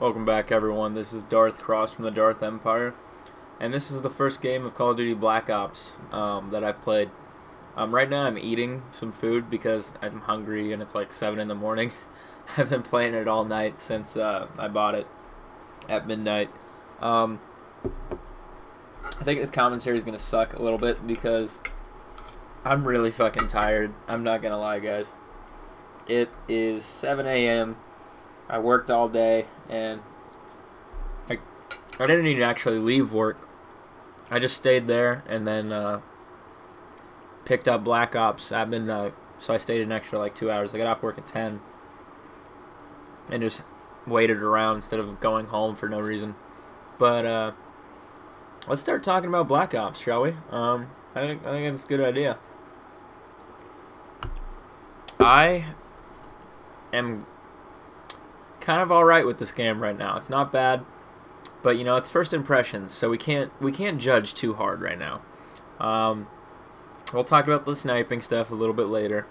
Welcome back, everyone. This is Darth Kross from the Darth Empire, and this is the first game of Call of Duty Black Ops um, that I've played. Um, right now, I'm eating some food because I'm hungry and it's like 7 in the morning. I've been playing it all night since uh, I bought it at midnight. Um, I think this commentary is going to suck a little bit because I'm really fucking tired. I'm not going to lie, guys. It is 7 a.m. I worked all day and I, I didn't even actually leave work. I just stayed there and then uh, picked up Black Ops at midnight. So I stayed an extra like two hours. I got off work at 10 and just waited around instead of going home for no reason. But uh, let's start talking about Black Ops, shall we? Um, I think I think it's a good idea. I am kind of all right with this game right now. It's not bad, but you know it's first impressions, so we can't we can't judge too hard right now. Um, we'll talk about the sniping stuff a little bit later.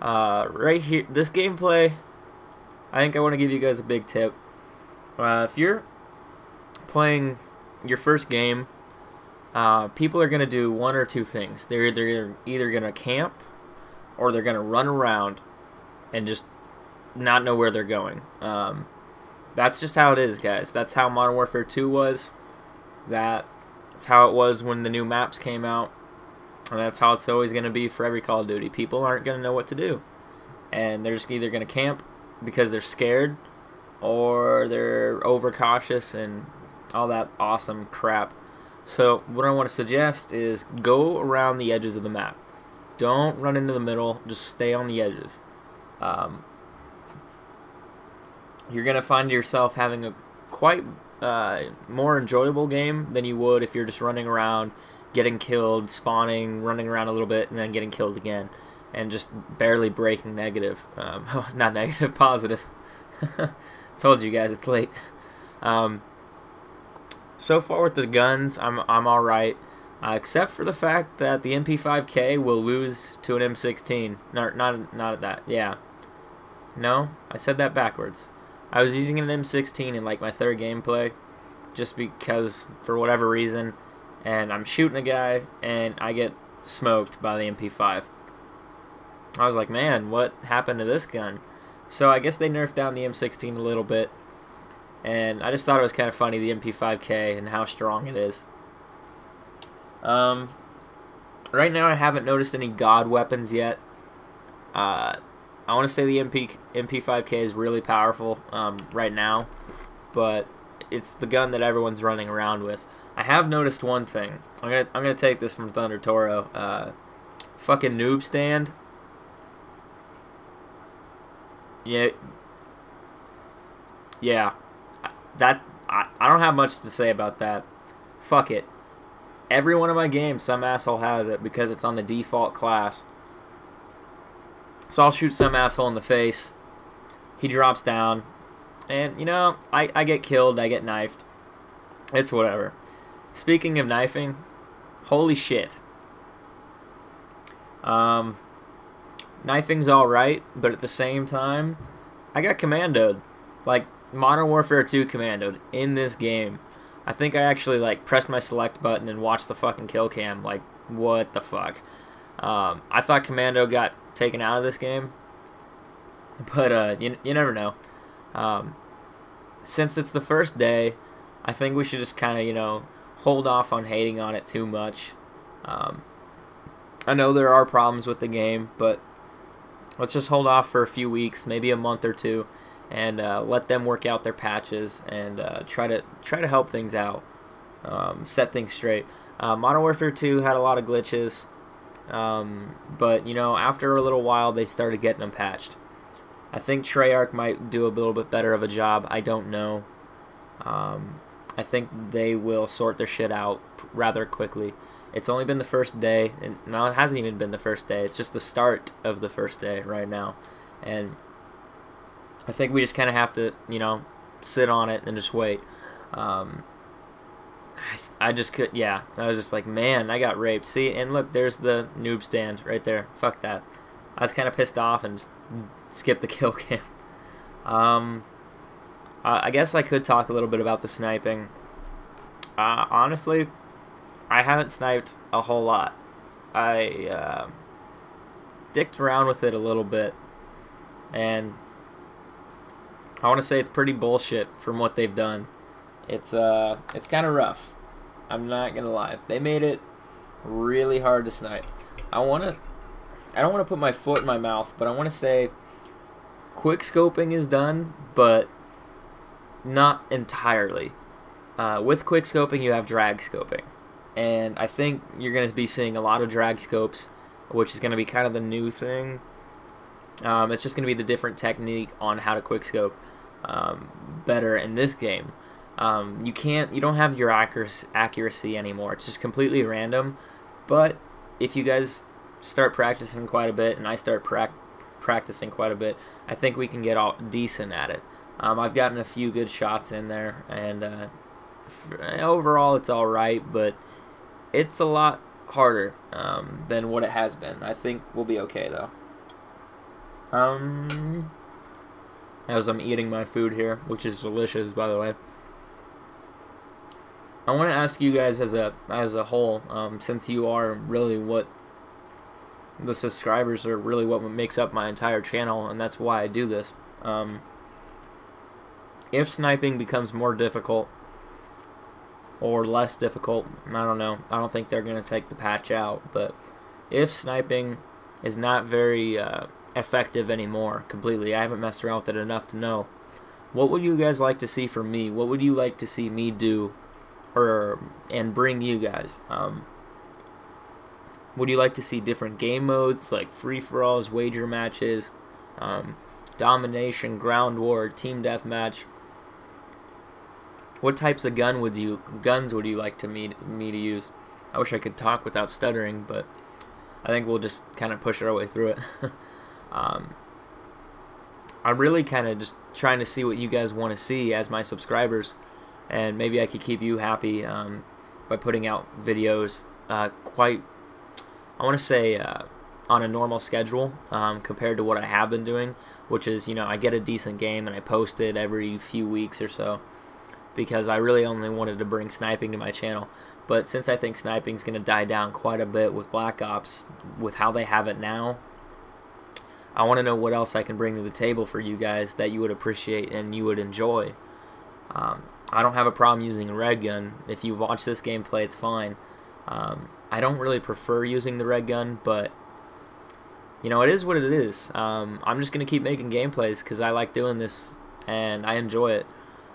Uh, right here, this gameplay, I think I want to give you guys a big tip. Uh, if you're playing your first game, uh, people are going to do one or two things. They're either, either going to camp or they're going to run around and just not know where they're going. Um, that's just how it is, guys. That's how Modern Warfare 2 was. That, that's how it was when the new maps came out. And that's how it's always going to be for every Call of Duty. People aren't going to know what to do. And they're just either going to camp because they're scared or they're overcautious and all that awesome crap. So what I want to suggest is go around the edges of the map. Don't run into the middle. Just stay on the edges. Um, you're going to find yourself having a quite uh, more enjoyable game than you would if you're just running around, getting killed, spawning, running around a little bit, and then getting killed again, and just barely breaking negative. Um, not negative, positive. Told you guys it's late. Um, so far with the guns, I'm I'm all right, uh, except for the fact that the MP5K will lose to an M16. Not not not that. Yeah. No, I said that backwards. I was using an M16 in like my third gameplay, just because for whatever reason, and I'm shooting a guy and I get smoked by the MP5. I was like, man, what happened to this gun? So I guess they nerfed down the M16 a little bit, and I just thought it was kind of funny the MP5K and how strong it is. Um, right now I haven't noticed any god weapons yet. Uh, I want to say the MP MP5K is really powerful um, right now, but it's the gun that everyone's running around with. I have noticed one thing. I'm gonna I'm gonna take this from Thunder Toro. Uh, fucking noob stand. Yeah. Yeah. That I, I don't have much to say about that. Fuck it. Every one of my games, some asshole has it because it's on the default class. So I'll shoot some asshole in the face. He drops down. And, you know, I, I get killed. I get knifed. It's whatever. Speaking of knifing, holy shit. Um, knifing's alright, but at the same time, I got commandoed. Like, Modern Warfare 2 commandoed in this game. I think I actually, like, pressed my select button and watched the fucking kill cam. Like, what the fuck? Um, I thought Commando got taken out of this game. But uh, you, you never know. Um, since it's the first day, I think we should just kind of, you know, hold off on hating on it too much. Um, I know there are problems with the game, but let's just hold off for a few weeks, maybe a month or two, and uh, let them work out their patches and uh, try to try to help things out, um, set things straight. Uh, Modern Warfare 2 had a lot of glitches. Um, but, you know, after a little while, they started getting them patched. I think Treyarch might do a little bit better of a job. I don't know. Um, I think they will sort their shit out rather quickly. It's only been the first day, and now it hasn't even been the first day. It's just the start of the first day right now. And I think we just kind of have to, you know, sit on it and just wait. Um, I, I just could, yeah. I was just like, man, I got raped. See, and look, there's the noob stand right there. Fuck that. I was kind of pissed off and skipped the kill cam. Um, I guess I could talk a little bit about the sniping. Uh, honestly, I haven't sniped a whole lot. I uh, dicked around with it a little bit, and I want to say it's pretty bullshit from what they've done. It's uh, it's kind of rough. I'm not gonna lie. They made it really hard to snipe. I want to. I don't want to put my foot in my mouth, but I want to say quick scoping is done, but not entirely. Uh, with quick scoping, you have drag scoping. And I think you're to be seeing a lot of drag scopes, which is to be kind of the new thing. Um, it's just to be the different technique on how to quick scope um, better in this game. Um, you can't, you don't have your accuracy, anymore. It's just completely random. But if you guys start practicing quite a bit, and I start pra practicing quite a bit, I think we can get all decent at it. Um, I've gotten a few good shots in there, and uh, overall it's all right, but it's a lot harder um, than what it has been. I think we'll be okay though. Um, as I'm eating my food here, which is delicious, by the way. I want to ask you guys as a as a whole, um, since you are really what the subscribers are really what makes up my entire channel, and that's why I do this. Um, if sniping becomes more difficult or less difficult, I don't know. I don't think they're going to take the patch out, but if sniping is not very uh, effective anymore completely, I haven't messed around with it enough to know. What would you guys like to see from me? What would you like to see me do or and bring you guys? Um, would you like to see different game modes like free-for-alls, wager matches, um, domination, ground war, team deathmatch? What types of gun would you guns would you like to me me to use? I wish I could talk without stuttering, but I think we'll just kind of push our way through it. um, I'm really kind of just trying to see what you guys want to see as my subscribers, and maybe I could keep you happy um, by putting out videos uh, quite I want to say uh, on a normal schedule um, compared to what I have been doing, which is, you know, I get a decent game and I post it every few weeks or so because I really only wanted to bring sniping to my channel. But since I think sniping is going to die down quite a bit with Black Ops, with how they have it now, I want to know what else I can bring to the table for you guys that you would appreciate and you would enjoy. Um, I don't have a problem using a red gun. If you watch this gameplay, it's fine. Um, I don't really prefer using the red gun, but you know, it is what it is. Um, I'm just going to keep making gameplays because I like doing this and I enjoy it.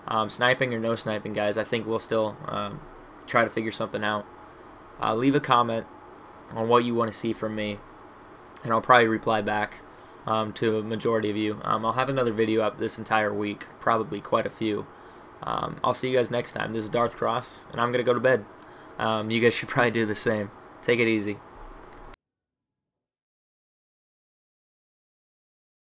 Um, sniping or no sniping, guys, I think we'll still um, try to figure something out. Uh, leave a comment on what you want to see from me, and I'll probably reply back um, to a majority of you. Um, I'll have another video up this entire week, probably quite a few. Um, I'll see you guys next time. This is Darth Kross, and I'm going to go to bed. Um, you guys should probably do the same. Take it easy.